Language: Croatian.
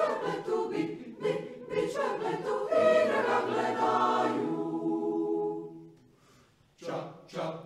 čarletu, bi, bi, bi čarletu, i da ga gledaju. Ča, ča,